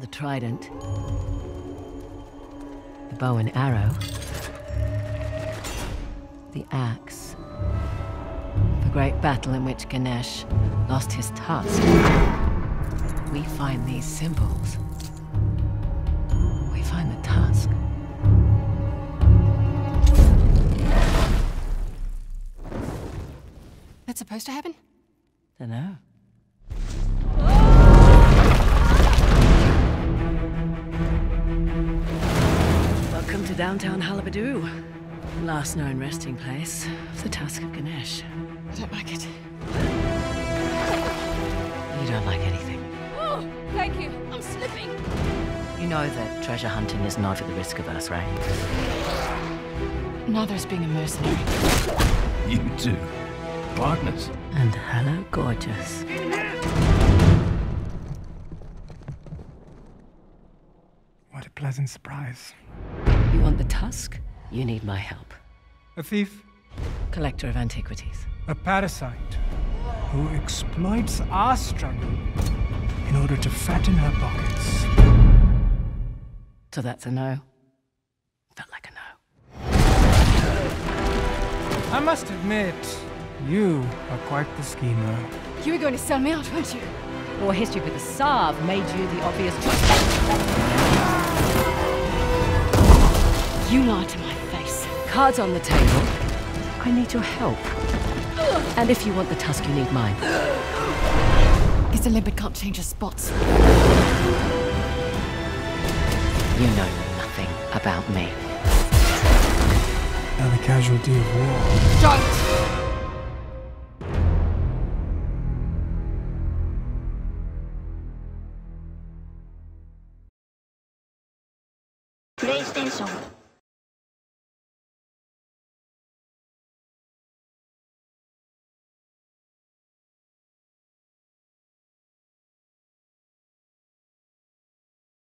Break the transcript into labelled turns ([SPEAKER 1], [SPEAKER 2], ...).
[SPEAKER 1] The trident. The bow and arrow. The axe. The great battle in which Ganesh lost his tusk. We find these symbols.
[SPEAKER 2] That's supposed to happen?
[SPEAKER 1] Dunno. Welcome to downtown Halebidu. Last known resting place of the Tusk of Ganesh.
[SPEAKER 2] I don't like it.
[SPEAKER 1] You don't like anything.
[SPEAKER 2] Oh, thank you. I'm slipping.
[SPEAKER 1] You know that treasure hunting is not at the risk of us, right?
[SPEAKER 2] Neither is being a mercenary.
[SPEAKER 3] You too. Partners.
[SPEAKER 1] And hello, gorgeous.
[SPEAKER 4] What a pleasant surprise.
[SPEAKER 1] You want the tusk? You need my help.
[SPEAKER 4] A thief,
[SPEAKER 1] Collector of antiquities.
[SPEAKER 4] a parasite, who exploits our struggle in order to fatten her pockets.
[SPEAKER 1] So that's a no. Felt like a no.
[SPEAKER 4] I must admit, you are quite the schemer.
[SPEAKER 2] You were going to sell me out, weren't you?
[SPEAKER 1] Your history with the Sav made you the obvious choice.
[SPEAKER 2] You lied to my face.
[SPEAKER 1] Cards on the table. I need your help. And if you want the tusk, you need mine.
[SPEAKER 2] Guess a limpet can't change his spots.
[SPEAKER 1] You know nothing about me.
[SPEAKER 4] Now the casualty of war.
[SPEAKER 2] Don't!
[SPEAKER 5] PlayStation